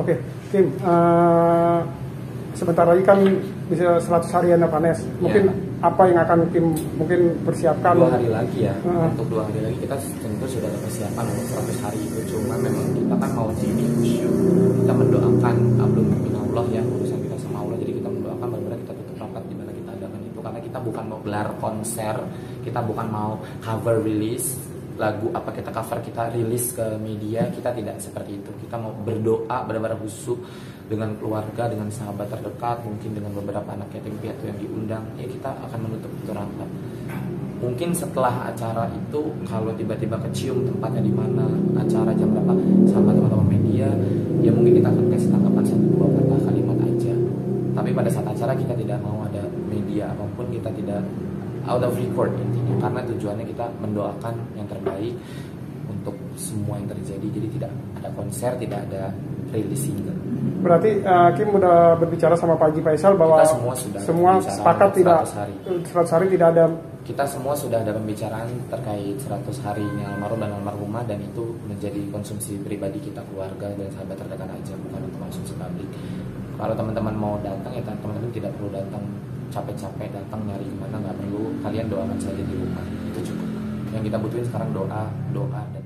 Oke, Kim. eh, sebentar lagi kan bisa 100 hari Anda panes. Mungkin Iya. apa yang akan Kim mungkin persiapkan? dua hari lagi ya Heeh. untuk dua hari lagi kita tentu sudah ada persiapan untuk 100 hari itu cuma memang kita kan mau jadi khusyuk kita mendoakan belum Allah ya urusan kita sama Allah jadi kita mendoakan benar-benar kita tutup rapat di mana kita adakan itu karena kita bukan mau gelar konser kita bukan mau cover release lagu apa kita cover kita rilis ke media kita tidak seperti itu. Kita mau berdoa benar-benar khusyuk dengan keluarga dengan sahabat terdekat mungkin dengan beberapa anak yatim piatu yang diundang. Ya kita akan menutup itu rapat. Mungkin setelah acara itu kalau tiba-tiba kecium tempatnya di mana acara jam berapa sama teman-teman media ya mungkin kita akan kasih tanggapan satu dua kata kalimat aja. Tapi pada saat acara kita tidak mau ada media apa pun kita tidak out of record intinya. Karena tujuannya kita mendoakan yang terbaik untuk semua yang terjadi. Jadi tidak ada konser tidak ada rilis single. Berarti eh, Kim udah berbicara sama Pak Haji Faisal bahwa Kita semua sudah semua sepakat tidak 100 hari. 100 hari tidak ada kita semua sudah ada pembicaraan terkait 100 harinya almarhum dan almarhumah dan itu menjadi konsumsi pribadi kita keluarga dan sahabat terdekat aja bukan untuk konsumsi publik. Kalau teman-teman mau datang ya teman-teman tidak perlu datang. Capek-capek datang nyari di mana nggak perlu kalian doakan saja di rumah. Itu cukup. Yang kita butuhin sekarang doa doa dan